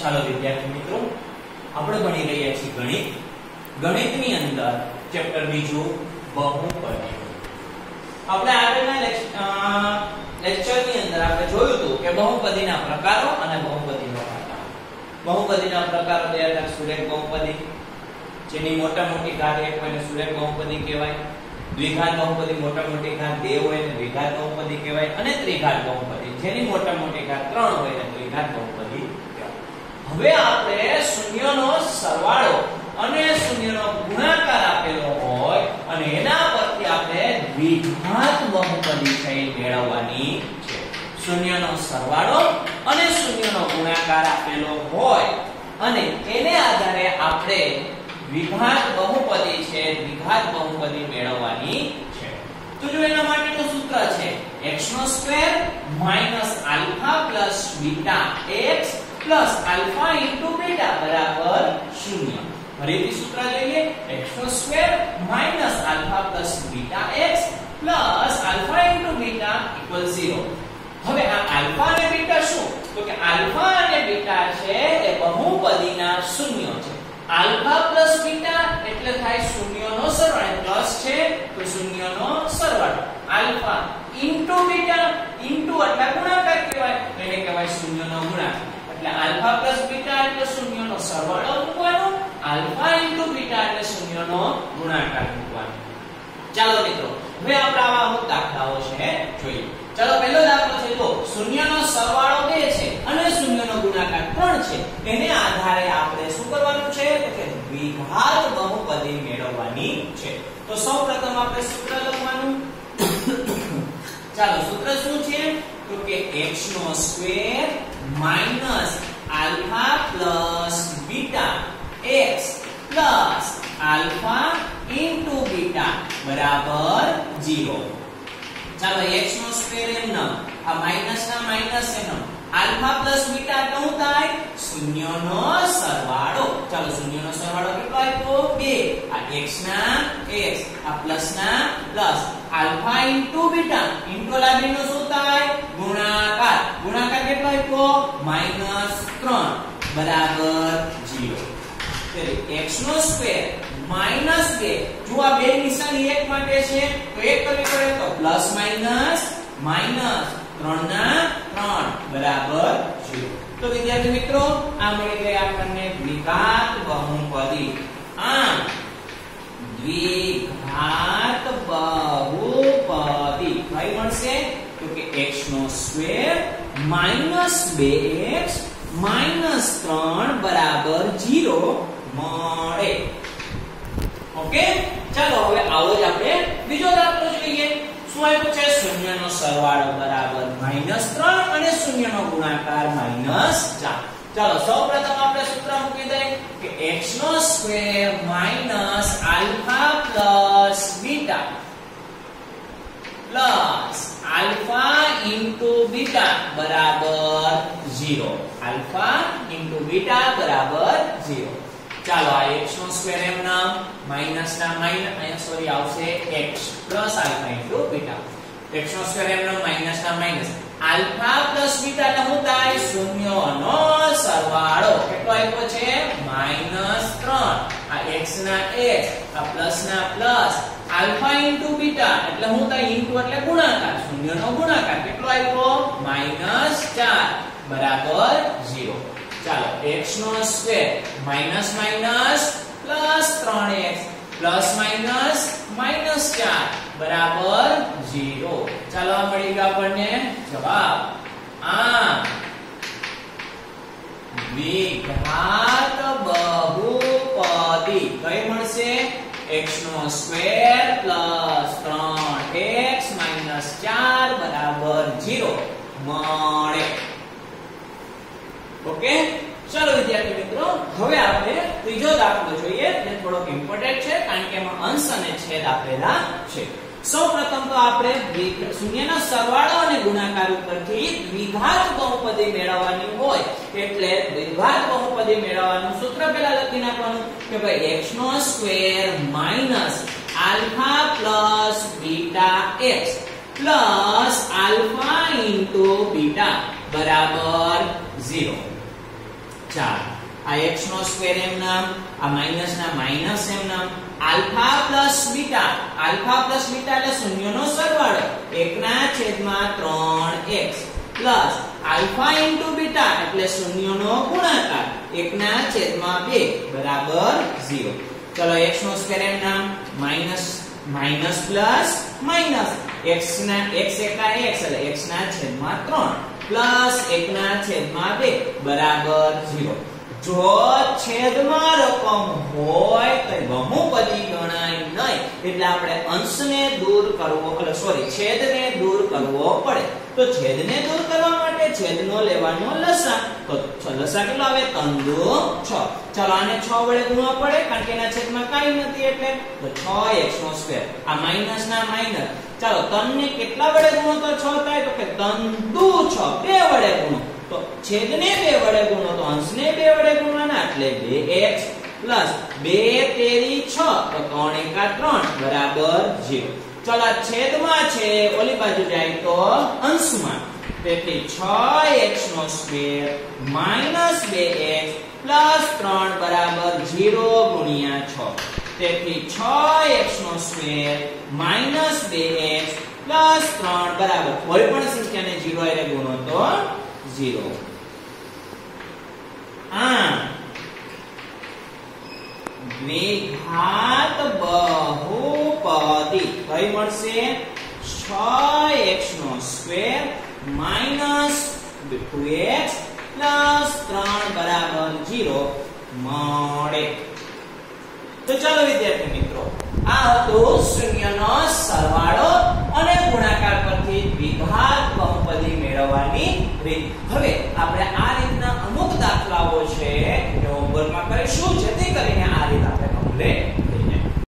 ચાલો વિદ્યાર્થી મિત્રો, આપણે ભણી રહ્યા છીએ ગણિત. ગણિતની અંદર ચેપ્ટર બીજું બહુપદી. આપણે આગળના લેક્ચરની અંદર આપણે જોયું હતું કે બહુપદીના પ્રકારો અને બહુપદીનો પ્રકાર. બહુપદીના પ્રકારો બે હતા સુરેખ બહુપદી, જેની મોટા મોટી ઘાત એક હોય સુરેખ બહુપદી કહેવાય. દ્વિઘાત બહુપદી મોટા મોટી ઘાત બે હોય ને દ્વિઘાત બહુપદી કહેવાય. અને ત્રિઘાત બહુપદી, જેની મોટા મોટી ઘાત ત્રણ હોય ને ત્રિઘાત બહુપદી હવે આપણે શૂન્યનો સરવાળો અને શૂન્યનો ગુણાકાર આપેલો હોય અને એના પરથી આપણે દ્વિઘાત બહુપદી થઈ મેળવવાની છે. શૂન્યનો સરવાળો અને શૂન્યનો ગુણાકાર આપેલો હોય અને એને આધારે આપણે દ્વિઘાત બહુપદી છે દ્વિઘાત બહુપદી મેળવવાની છે. તો જો એના માટેનું સૂત્ર છે, x નો square minus alpha plus beta x plus alpha into beta બરાબર 0 ફરીથી સૂત્ર લઈએ. x નો alpha plus beta x plus alpha into beta equal 0 હવે આ આલ્ફા અને બીટા શું? તો કે આલ્ફા અને બીટા છે એ બહુપદીના શૂન્ય છે. આલ્ફા પ્લસ બીટા એટલે થાય શૂન્યનો સરવાળો. પ્લસ છે તો શૂન્યનો સરવાળો. આલ્ફા ઇન્ટુ બીટા ઇન્ટુ એટલે ગુણાકાર કહેવાય. એને કહેવાય શૂન્યનો ગુણાકાર. એટલે આલ્ફા પ્લસ બીટા એટલે શૂન્યનો સરવાળો મૂકવાનો, આલ્ફા ઇન્ટુ બીટા એટલે શૂન્યનો ગુણાકાર મૂકવાનો. ચાલો મિત્રો, હવે આપણે આવા અમુક દાખલાઓ છે, જોઈએ. ચાલો, પહેલો દાખલો છે તો શૂન્યનો સરવાળો 2 છે અને શૂન્યનો ગુણાકાર 3 છે. એને આધારે આપણે શું કરવાનું છે? તો કે દ્વિઘાત બહુપદી મેળવવાની છે. તો સૌપ્રથમ આપણે સૂત્ર લખવાનું. ચાલો, સૂત્ર શું છે? તો કે x નો square minus alpha plus beta x plus alpha into beta બરાબર 0 ચાલો, x નો સ્ક્વેર એમ ન, આ માઇનસ ના માઇનસ એમ આલ્ફા પ્લસ બીટા કેવું થાય? શૂન્યનો સરવાળો. ચાલો, શૂન્યનો સરવાળો કેટલો આપ્યો? 2 આ x ના, x, આ પ્લસ ના plus alpha into beta into લાગીનો શું થાય ગુણાકાર ગુણાકાર કેટલો આપ્યો માઇનસ 3 બરાબર 0 x નો સ્ક્વેર માઇનસ 2 જો આ બે નિશાની એક માટે છે, તો એક કરવી પડે તો પ્લસ માઇનસ માઇનસ 3 ના 3 બરાબર 0 તો વિદ્યાર્થી મિત્રો, આ મળી ગઈ આપણને દ્વિઘાત બહુપદી. આમ, દ્વિઘાત બહુપદી. કઈ મળશે? તો કે x નો સ્ક્વેર 2x માઇનસ 3 બરાબર 0 મળે. ઓકે? ચાલો હવે આવો જ આપણે બીજો દાખલો જોઈએ શું આપ્યું છે? શૂન્યનો સરવાળો બરાબર -3 અને શૂન્યનો ગુણાકાર -4 ચાલો, સૌપ્રથમ આપણે સૂત્ર મૂકી દઈએ કે x નો square alpha beta. Plus alpha into beta બરાબર 0 આલ્ફા ઇન્ટુ બીટા બરાબર 0 ચાલો આ x નો સ્ક્વેર એમ નામ? માઇનસ ના માઇનસ અહીંયા સોરી આવશે x plus alpha into beta. x નો સ્ક્વેર એમ નામ? માઇનસ ના માઇનસ આલ્ફા પ્લસ બીટા એટલે શું થાય શૂન્યનો સરવાળો. કેટલો આપ્યો છે? માઇનસ 3 આ x ના x આ પ્લસ ના પ્લસ આલ્ફા ઇન્ટુ બીટા, એટલે હું થાય ઇન્ટુ એટલે ગુણાકાર શૂન્યનો ગુણાકાર. કેટલો આવ્યો માઇનસ 4 બરાબર 0 ચાલો x નો square, minus minus plus 3x plus minus minus 4 બરાબર 0 ચાલો, આ મળી ગયો આપણને જવાબ. આ દ્વિઘાત બહુપદી કઈ મળશે x સ્ક્વેર પ્લસ ત્રણ એક્સ માઇનસ ચાર બરાબર ઝીરો મળે. ઓકે? ચાલો વિદ્યાર્થી મિત્રો, હવે આપણે ત્રીજો દાખલો જોઈએ, જે થોડોક ઇમ્પોર્ટન્ટ છે, કારણ કે એમાં અંશ અને છેદ આપેલા છે. સૌપ્રથમ તો આપણે શૂન્યના સરવાળો અને ગુણાકાર ઉપરથી દ્વિઘાત બહુપદી મેળવવાની હોય, એટલે દ્વિઘાત બહુપદી મેળવવાનું સૂત્ર પહેલા લખી નાખવાનું કે ભાઈ x નો square minus alpha plus beta x plus alpha into beta બરાબર 0 ચાલ, આ x નો સ્ક્વેર એમ નામ આ માઇનસ ના માઇનસ એમ નામ alpha plus beta. Alpha plus beta એટલે શૂન્યનો સરવાળો. 1 ના છેદમાં 3x plus alpha into beta એટલે શૂન્યનો ગુણાકાર. 1 ના છેદમાં 2 બરાબર 0 ચલો x નો સ્ક્વેર એમ નામ. Minus minus plus minus x ના, x એકા x એટલે x ના છેદમાં 3 પ્લસ 1 ના છેદમાં 2 બરાબર 0 જો છેદમાં રકમ હોય તો બહુપદી ગણાય નહીં. એટલે આપણે અંશને દૂર કરવો એટલે સોરી છેદને દૂર કરવો પડે. તો છેદને દૂર કરવા માટે છેદનો લેવાનો લસા તો લસા કેટલો આવે? તંદુ દુ 6 ચલો આને 6 વડે ગુણવા પડે, કારણ કે એના છેદમાં કાઈ નથી એટલે તો 6x નો સ્ક્વેર. આ માઇનસ ના માઇનસ ચાલો તનને કેટલા વડે ગુણો? તો 6 થાય તો કે તન દુ 6 બે વડે ગુણો. તો છેદને બે વડે ગુણો તો અંશને બે વડે ગુણવાના એટલે 2x 2 તેરી 6 તો 3 એકા 3 બરાબર 0 ચલો છેદમાં છે, ઓલી બાજુ જાય તો અંશમાં. તેથી 6x નો સ્ક્વેર માઇનસ 2x પ્લસ 3 બરાબર 0 ગુણ્યા 6 તેથી 6x નો સ્ક્વેર માઇનસ 2x પ્લસ 3 બરાબર. કોઈ પણ સંખ્યાને 0 એટલે ગુણો તો 0 આ દ્વિઘાત બહુપદી. કઈ મળશે? 6x નો સ્ક્વેર માઇનસ 2x પ્લસ 3 બરાબર 0 મળે. તો ચાલો વિદ્યાર્થી મિત્રો, આ હતો શૂન્યનો